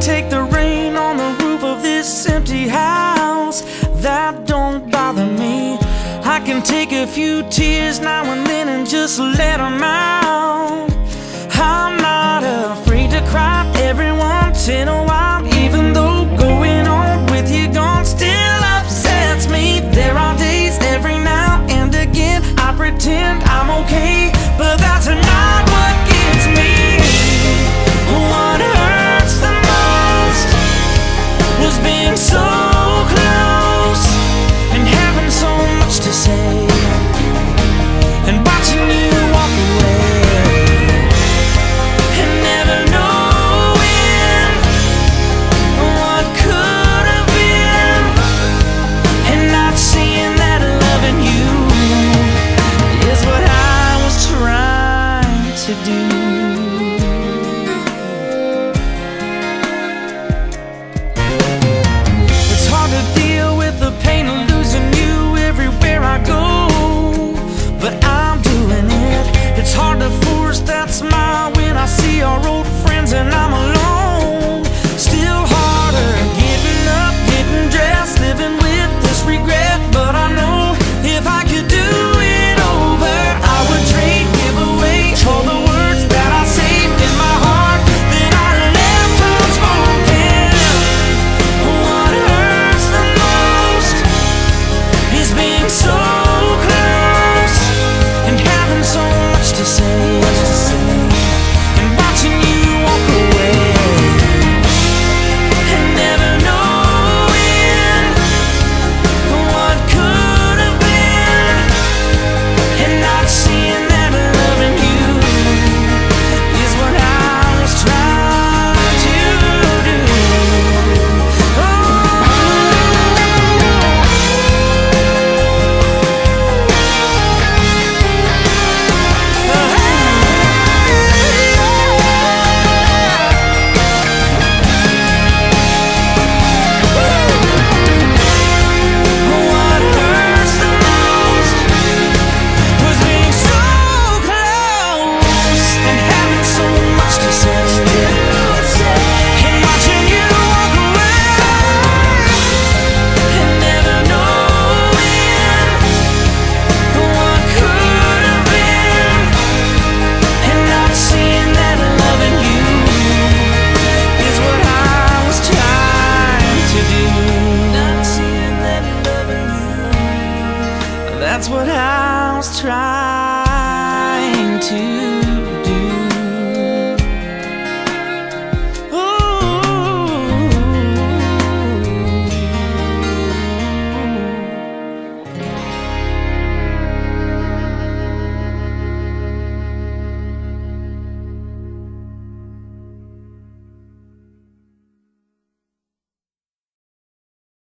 take the rain on the roof of this empty house. That don't bother me. I can take a few tears now and then and just let them out. That's what I was trying to